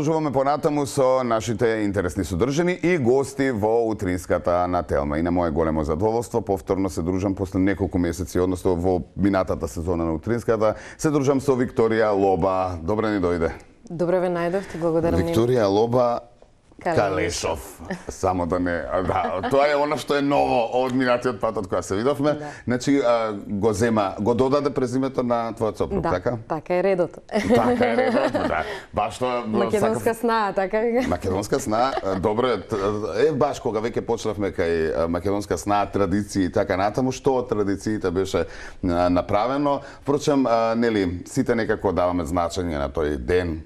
продолжуваме понатаму со нашите интересни содржини и гости во утринската на Телма. И на моje големо задоволство, повторно се дружам после неколку месеци, односно во минатата сезона на утринската, се дружам со Викторија Лоба. Добре ни дојде. Добре ве најдовте, благодарам. Викторија Лоба Калешов. Само да не, да, тоа е она што е ново од минатиот пат од кога се видовме. Да. Значи а, го зема, го додаде презимето на твојот сопруг, Да, така? така е редот. Така е, редот, да. Баш тоа Македонска сна, така. Македонска сна, добро е, баш кога веќе почнавме кај македонска сна, традиции и така натаму, што од традициите беше направено. Впрочем, нели, сите некако даваме значење на тој ден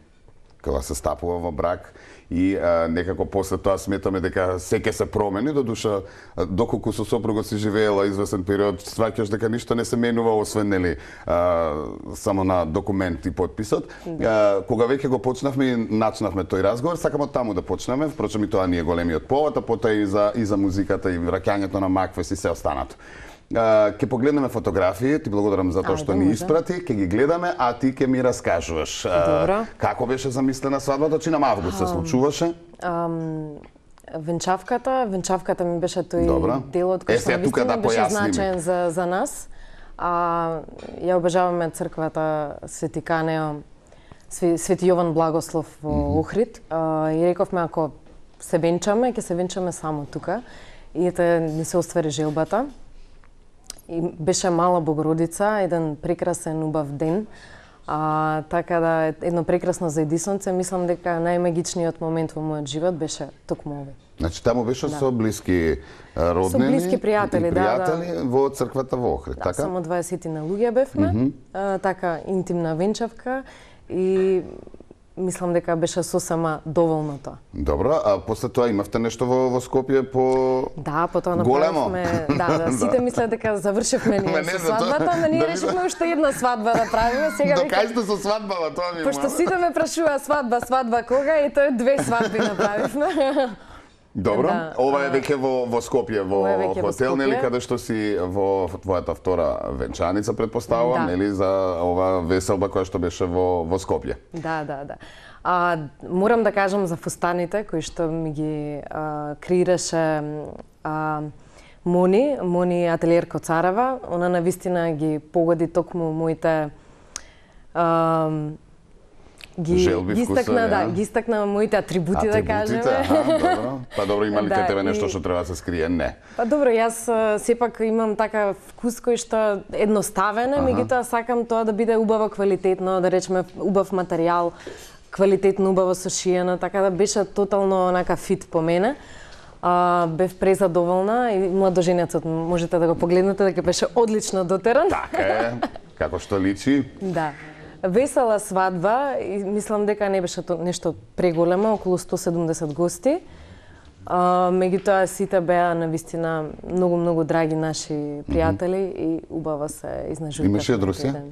кога се стапува во брак и а, некако после тоа сметаме дека се ќе се промени, додуша доколку со сопругот си живеела извесен период, сваќаш дека ништо не се менува освен нели а, само на документ и подписот. А, кога веќе го почнавме и начнавме тој разговор, сакам од таму да почнеме, впрочем и тоа не е големиот повод, а потоа и за и за музиката и враќањето на Маквес и се останато. Ке погледнеме фотографии, ти благодарам за тоа што ни испрати, ке ги гледаме, а ти ке ми раскажуваш. Добро. Како беше замислена свадбата? Чинам август се случуваше? Ам, венчавката, венчавката ми беше тој Добро. делот кој што да беше значаен за, за нас. А, ја обожаваме црквата Свети Канео, Свети Јован Благослов во Охрид. А, и рековме ако се венчаме, ќе се венчаме само тука. И ете, ни се оствари желбата. И беше мала Богородица, еден прекрасен убав ден. А, така да едно прекрасно заедисонце, мислам дека најмагичниот момент во мојот живот беше токму овој. Значи таму беше со блиски роднини блиски пријатели, и да, да. пријатели во црквата во Охрид, Да, така? само 20 на луѓе бевме, а, така интимна венчавка и мислам дека беше сосема доволно тоа. Добро, а после тоа имавте нешто во, во Скопје по Да, потоа направивме, да, да, сите мислат дека завршивме ние со свадбата, ама ние да решивме видам. уште една свадба да правиме. Сега До веќе кај сте со свадбава, тоа ми Пошто сите ме прашува свадба, свадба кога и тоа две свадби направивме. Добро, Да, ова е веќе во во Скопје, во хотел, нели каде што си во твојата втора венчаница предпоставувам, Да. нели за ова веселба која што беше во во Скопје. Да, да, да. А, морам да кажам за фустаните кои што ми ги а, креираше а, Мони, Мони ателиер Коцарева. Она на вистина ги погоди токму моите а, ги, Желби, ги истакна, да, ги истакна моите атрибути, да кажеме. аха, добро. Па добро, има ли Да, кај тебе нешто и- што треба да се скрие? Не. Па добро, јас сепак имам така вкус кој што едноставен е, меѓутоа сакам тоа да биде убаво квалитетно, да речеме убав материјал, квалитетно убаво сошиено, така да беше тотално онака фит по мене. А, бев презадоволна и младоженецот можете да го погледнете дека беше одлично дотеран. Така е, како што личи. Да. Весела свадба и мислам дека не беше то нешто преголемо, околу 170 гости. А, меѓутоа сите беа на вистина многу многу драги наши пријатели и убаво се изнажувавме. Имаше од Русија?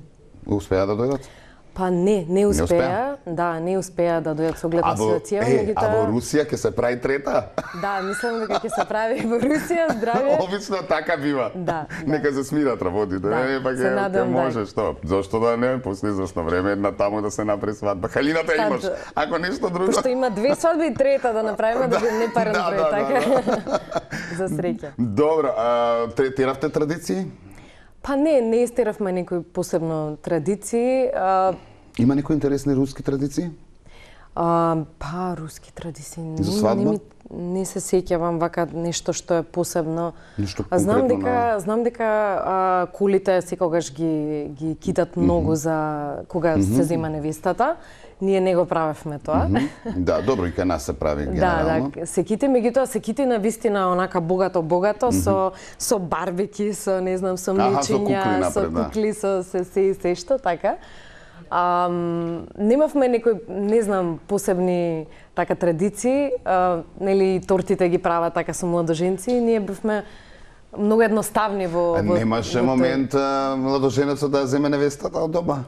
Успеа да дојдат? Па не, не успеа. успеа? Да, не успеа да дојдат со оглед А на ситуација, е, а во Русија ќе се прави трета? Да, мислам дека ќе се прави во Русија, здравје. Обично така бива. Да, Нека се смират работите. Да, е, па ќе да. може, што? Зошто да не? После известно време една таму да се направи свадба. Халината Па, имаш. да. Ако нешто друго. Пошто има две свадби и трета да направиме да, не парен да, број, да, така. За среќа. Добро, а третиравте традиции? Па не, не истеравме некои посебно традиции. А, Има некои интересни руски традиции? а, па, руски традиции. За Не- свадба? Не, ми, не се сеќавам вака нешто што е посебно. Нешто А знам конкретно дека на- знам дека а, кулите секогаш ги ги китат многу за кога се зема невестата. Ние не го правевме тоа. Да, добро, и кај нас се прави Да, генерално. да, се кити, меѓутоа се кити на вистина онака богато богато со со барбеки, со не знам, со млечиња, кукли со да. кукли, со се се и се што така. Ам, немавме некои, не знам, посебни така традиции, а, нели тортите ги прават така со младоженци, ние бевме многу едноставни во, А во немаше во момент а, младоженецот да земе невестата од дома?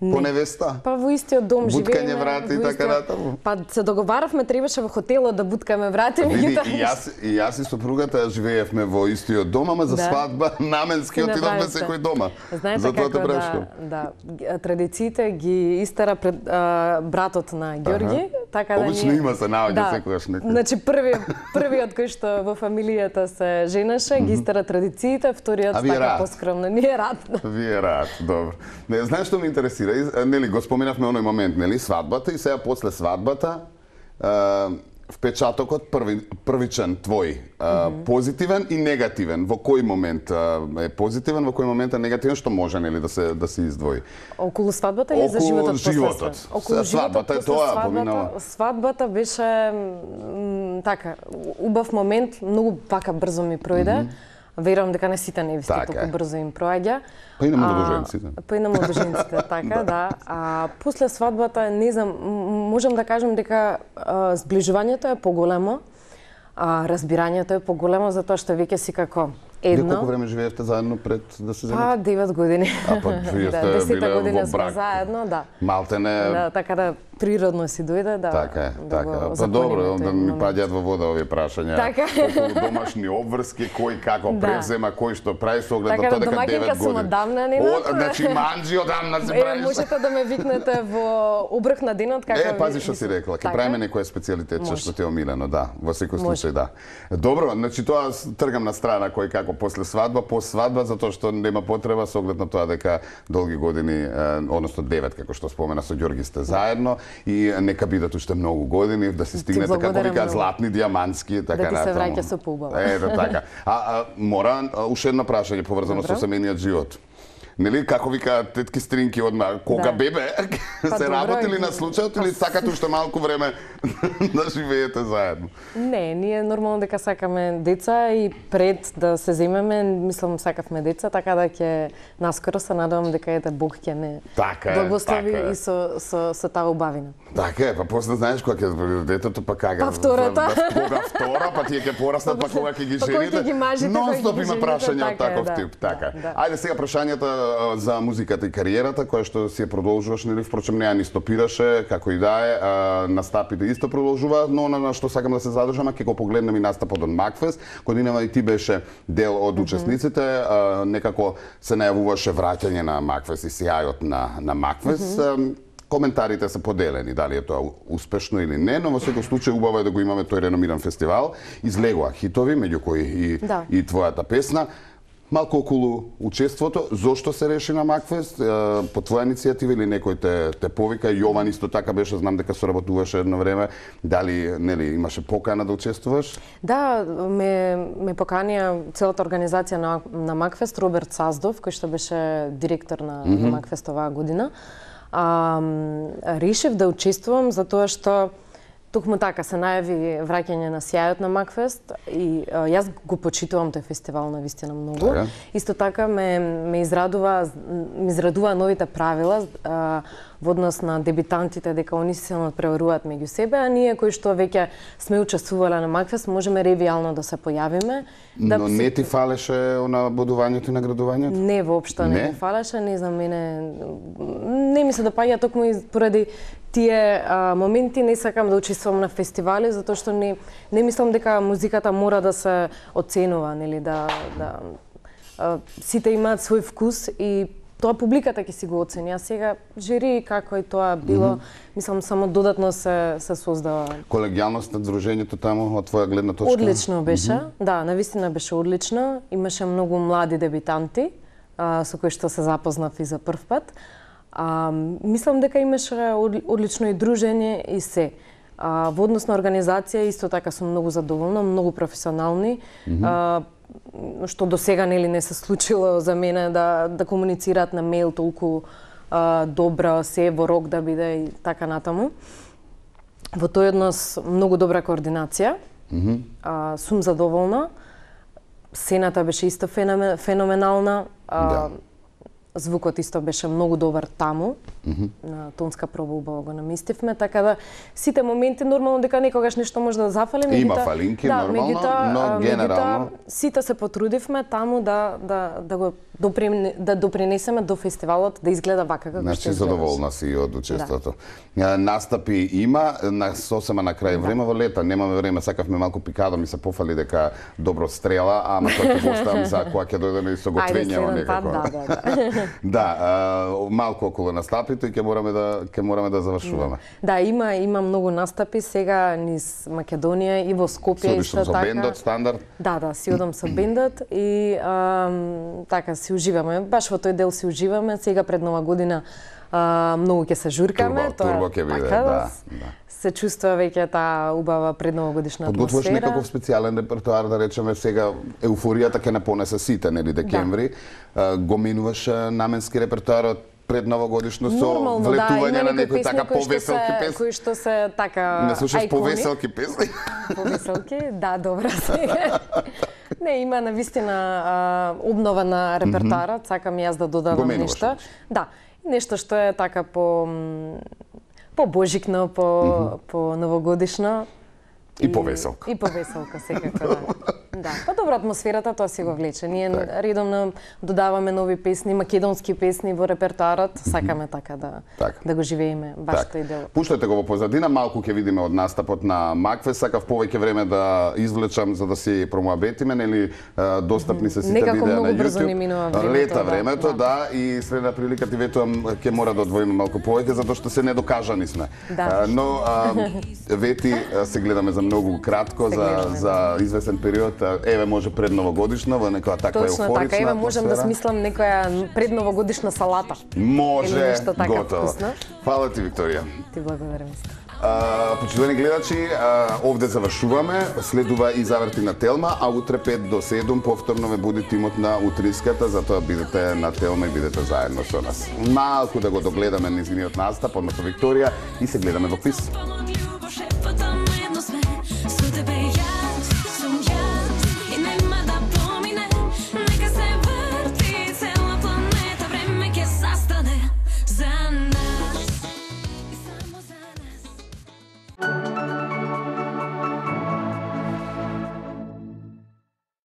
По невеста? Па во истиот дом Буткање живееме. врати и така натаму. Па се договаравме требаше во хотелот да буткаме врати, Види, меѓутоа и јас, и јас и сопругата живеевме во истиот дом, ама за Да. свадба наменски отидовме секој дома. Знаете Затоа како да, да, традициите ги истера пред а, братот на Ѓорги, така да Обично има се наоѓа секогаш некој. Значи први првиот кој што во фамилијата се женеше, ги истера традициите, вториот А така рад? поскромно. Ние рад. Вие рад, добро. Не, знаеш што ме интересира? Нели, го споменавме оној момент, нели, свадбата и сега после свадбата, впечатокот први, првичен твој, е, позитивен и негативен. Во кој момент е, е позитивен, во кој момент е негативен, што може нели да се да се издвои? Околу свадбата или за животот после животот. Околу Свадбата е тоа, свадбата, поминала. Свадбата беше така, убав момент, многу вака брзо ми пројде. Верувам дека не сите невисти Така толку брзо им проаѓа. Па и на А, младоженците. Па и на младоженците, така, да. А после свадбата, не знам, можам да кажам дека а, сближувањето е поголемо, а разбирањето е поголемо затоа што веќе си како едно. колку време живеевте заедно пред да се земете? Па 9 години. А, па, вие сте да, 10 биле година во брак. заедно, да. Малтене, Да, така да природно си дојде да Така е, да така. Па добро, онда ми паѓаат во вода овие прашања. Така. Околу домашни обврски, кој како Да. превзема, кој што прави со оглед Така на тоа да, дека 9 домаќинка години. сум одамна, нема О, значи манџи одамна се Еве, правиш. можете да ме викнете во обрх на денот како Е, пази што си рекла, ќе така? правиме некоја специјалитетче Може. што ти е омилено, да, во секој случај да. Добро, значи тоа тргам на страна кој како после свадба, по свадба затоа што нема потреба со оглед на тоа дека долги години, е, односно 9 како што спомена со Ѓорги сте заедно и нека бидат уште многу години да се стигнете како благодарам вика златни диамантски така Да ти се враќа со поубаво. Е, да така. А, а мора уште едно прашање поврзано со Добро. семејниот живот. Нели како вика тетки стринки одма кога Да. бебе Па се добро, работи ли и- на случајот или сакате уште малку време да живеете заедно? Не, ние нормално дека сакаме деца и пред да се земеме, мислам сакавме деца, така да ќе наскоро се надевам дека ете Бог ќе не Така е, благослови така е. и со со со таа убавина. Така е, па после знаеш кога ќе детето, па кага? Па втората. Да, кога втора, па тие ќе пораснат, па кога ќе ги Па кога ќе жените. ги мажите, Нон-стоп има жените, прашања од така таков да. тип, така. Да. Ајде сега прашањата за музиката и кариерата, која што си ја продолжуваш, нели, впрочем неа ни стопираше, како и да е, настапите исто продолжуваат, но на, што сакам да се задржам, ќе го погледнем и настапот од Макфест. Годинава и ти беше дел од учесниците, некако се најавуваше враќање на Макфест и сјајот на на Макфест. Коментарите се поделени, дали е тоа успешно или не, но во секој случај убаво е да го имаме тој реномиран фестивал. Излегоа хитови, меѓу кои и, Да. и твојата песна. Малку околу учеството, зошто се реши на Макфест, по твоја иницијатива или некој те, те повика, Јован исто така беше, знам дека соработуваше едно време, дали нели имаше покана да учествуваш? Да, ме, ме поканија целата организација на, на Макфест, Роберт Саздов, кој што беше директор на, mm -hmm. на Макфест оваа година. А, решив да учествувам затоа што Токму така се најави враќање на сјајот на Макфест и а, јас го почитувам тој фестивал на вистина многу. Така. Исто така ме ме израдува ме израдува новите правила а, во однос на дебитантите дека они се надпреваруваат меѓу себе, а ние кои што веќе сме учествувале на Макфест можеме ревијално да се појавиме. Да Но не ти фалеше на бодувањето и наградувањето? Не, воопшто не, Не? не ми фалеше, не знам, мене не ми се допаѓа токму и поради тие а, моменти не сакам да учествувам на фестивали затоа што не не мислам дека музиката мора да се оценува, нели да да а, сите имаат свој вкус и тоа публиката ќе си го оцени. А сега жири како и тоа било, mm -hmm. мислам само додатно се се создава Колегијалност на дружењето таму од твоја гледна точка? Одлично беше. Mm -hmm. Да, навистина беше одлично. Имаше многу млади дебитанти а, со кои што се запознав и за прв пат. А, мислам дека имаше од- одлично и дружење и се. А, во однос на организација исто така сум многу задоволна, многу професионални. Mm -hmm. а, што до сега нели не се случило за мене да да комуницираат на мејл толку а, добро се во рок да биде и така натаму. Во тој однос многу добра координација. Mm -hmm. а, сум задоволна. Сената беше исто феноме- феноменална. А, Да. Звукот исто беше многу добар таму. Mm -hmm. На тонска проба убаво го наместивме, така да сите моменти нормално дека некогаш нешто може да зафали, Има меѓутоа- фалинки, да, нормално, меѓутоа, но генерално- меѓутоа, сите се потрудивме таму да да да го доприн, да допринесеме до фестивалот да изгледа вака како Значи што изгледаше. задоволна си од учеството. Да. Настапи има, на сосема на крај време во лета, немаме време, сакавме малку пикадо, ми се пофали дека добро стрела, ама тоа ќе оставам за кога ќе дојде со Ајде, готвење некако. пат, да, да, да. да, а, малку околу настапите и ќе мораме да ќе мораме да завршуваме. Да, има има многу настапи сега низ Македонија и во Скопје Судиш исто со така. бендот стандард. Да, да, си одам со бендот и ам, така си уживаме. Баш во тој дел си уживаме. Сега пред нова година а, многу ќе се журкаме. Турбо- турбо ќе биде, така, да, да. Се чувствува веќе таа убава предновогодишна Подготвуваш атмосфера. некаков специјален репертоар, да речеме сега еуфоријата ќе не понесе сите, нели декември. Да. Го минуваш наменски репертоарот пред новогодишно со Нормално, да, влетување има на некои така повеселки се- песни. Кои што се така Не слушаш повеселки песни? Повеселки, да, добро сега. Не, има на вистина обнова на репертоарот, сакам јас да додадам нешто. Да, нешто што е така по по божикно, по по новогодишно. И повеселка. И повеселка секако, да. Да, па добро атмосферата тоа си го влече. Ние Така. редовно додаваме нови песни, македонски песни во репертоарот, сакаме така да Така. да го живееме баш тој дел. Пуштете го во позадина, малку ќе видиме од настапот на Макве, сакав повеќе време да извлечам за да си промоабетиме, нели достапни се сите Некако видеа на YouTube. ни минува времето, Лета да, времето, да. да, и следна прилика ти ветувам ќе мора да одвоиме малку повеќе затоа што се недокажани сме. Да. Но а, вети се гледаме за многу кратко, Се за гледаме, за извесен период, а, еве може пред новогодишна во некоја таква Точно еуфорична така, еве можам да атмосфера. смислам некоја предновогодишна салата. Може, така готово. вкусно. Фала ти, Викторија. Ти благодарам. А, почитувани гледачи, а, овде завршуваме. Следува и заврти на Телма, а утре 5 до 7 повторно ве буди тимот на Утриската, затоа бидете на Телма и бидете заедно со нас. Малку да го догледаме низиниот настап, односно Викторија, и се гледаме во me